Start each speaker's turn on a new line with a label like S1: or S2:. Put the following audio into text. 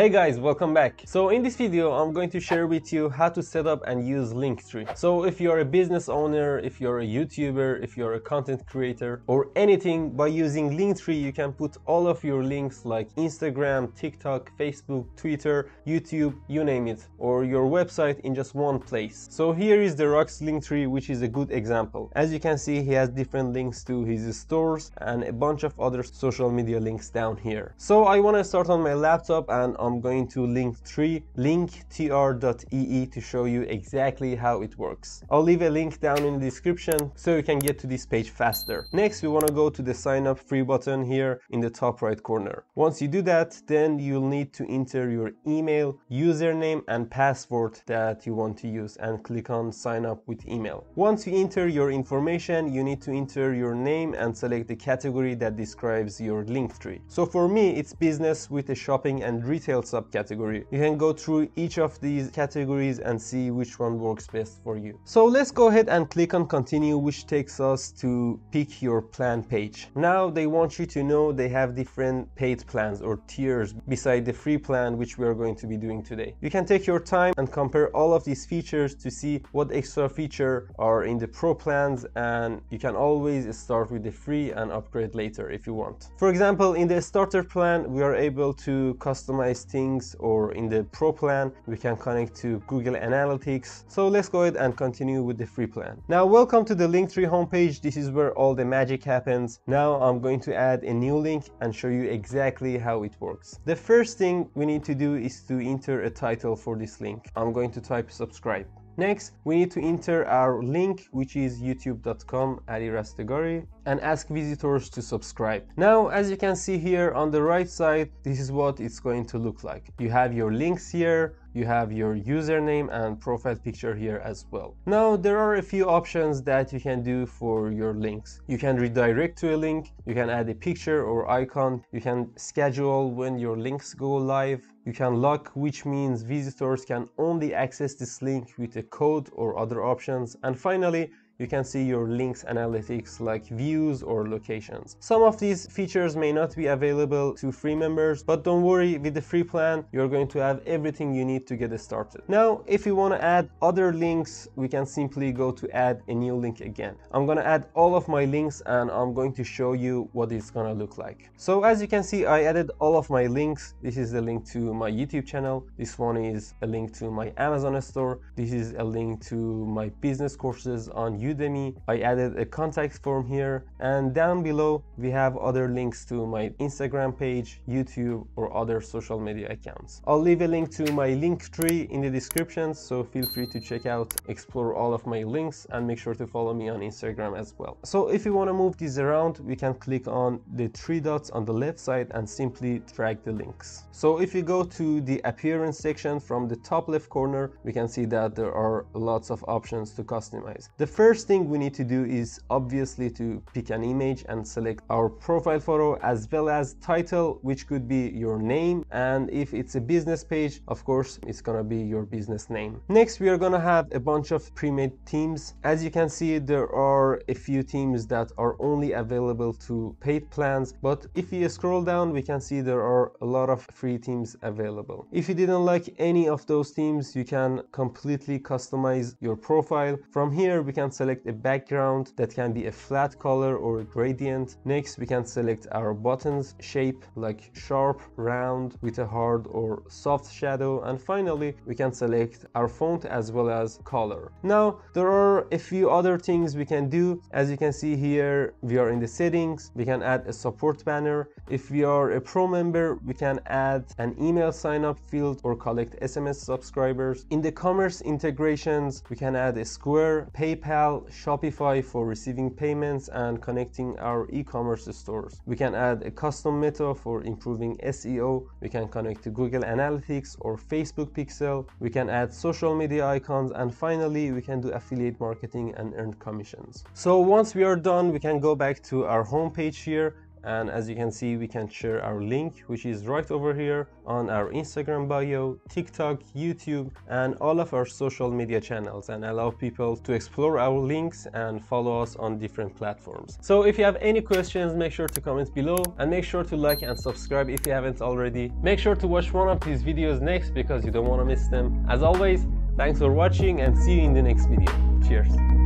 S1: Hey guys, welcome back. So in this video, I'm going to share with you how to set up and use Linktree. So if you're a business owner, if you're a YouTuber, if you're a content creator or anything, by using Linktree, you can put all of your links like Instagram, TikTok, Facebook, Twitter, YouTube, you name it, or your website in just one place. So here is the Rock's Linktree, which is a good example. As you can see, he has different links to his stores and a bunch of other social media links down here. So I want to start on my laptop and I'm going to Linktree, linktr.ee to show you exactly how it works. I'll leave a link down in the description so you can get to this page faster. Next, we want to go to the sign up free button here in the top right corner. Once you do that, then you'll need to enter your email, username and password that you want to use and click on sign up with email. Once you enter your information, you need to enter your name and select the category that describes your Linktree. So for me, it's business with a shopping and retail retail subcategory. You can go through each of these categories and see which one works best for you. So let's go ahead and click on continue which takes us to pick your plan page. Now they want you to know they have different paid plans or tiers beside the free plan which we are going to be doing today. You can take your time and compare all of these features to see what extra feature are in the pro plans and you can always start with the free and upgrade later if you want. For example, in the starter plan, we are able to customize things or in the pro plan we can connect to Google Analytics. So let's go ahead and continue with the free plan. Now welcome to the Linktree homepage. This is where all the magic happens. Now I'm going to add a new link and show you exactly how it works. The first thing we need to do is to enter a title for this link. I'm going to type subscribe. Next, we need to enter our link, which is youtube.com Ali and ask visitors to subscribe. Now, as you can see here on the right side, this is what it's going to look like. You have your links here, you have your username and profile picture here as well. Now there are a few options that you can do for your links. You can redirect to a link, you can add a picture or icon, you can schedule when your links go live, you can lock which means visitors can only access this link with a code or other options and finally you can see your links analytics like views or locations. Some of these features may not be available to free members, but don't worry, with the free plan, you're going to have everything you need to get started. Now, if you want to add other links, we can simply go to add a new link again. I'm going to add all of my links and I'm going to show you what it's going to look like. So as you can see, I added all of my links. This is the link to my YouTube channel. This one is a link to my Amazon store. This is a link to my business courses on YouTube Udemy. I added a contact form here and down below we have other links to my Instagram page, YouTube or other social media accounts. I'll leave a link to my Linktree in the description so feel free to check out, explore all of my links and make sure to follow me on Instagram as well. So if you want to move these around, we can click on the three dots on the left side and simply drag the links. So if you go to the appearance section from the top left corner, we can see that there are lots of options to customize. The first first thing we need to do is obviously to pick an image and select our profile photo as well as title which could be your name. And if it's a business page of course it's gonna be your business name. Next we are gonna have a bunch of pre-made themes. As you can see there are a few themes that are only available to paid plans. But if you scroll down we can see there are a lot of free themes available. If you didn't like any of those themes you can completely customize your profile. From here we can select a background that can be a flat color or a gradient. Next, we can select our buttons shape like sharp, round with a hard or soft shadow. And finally, we can select our font as well as color. Now, there are a few other things we can do. As you can see here, we are in the settings. We can add a support banner. If we are a pro member, we can add an email sign up field or collect SMS subscribers. In the commerce integrations, we can add a Square, PayPal, Shopify for receiving payments and connecting our e-commerce stores. We can add a custom meta for improving SEO. We can connect to Google Analytics or Facebook Pixel. We can add social media icons and finally we can do affiliate marketing and earn commissions. So once we are done, we can go back to our homepage here and as you can see we can share our link which is right over here on our instagram bio tiktok youtube and all of our social media channels and allow people to explore our links and follow us on different platforms. So if you have any questions make sure to comment below and make sure to like and subscribe if you haven't already. Make sure to watch one of these videos next because you don't want to miss them. As always thanks for watching and see you in the next video. Cheers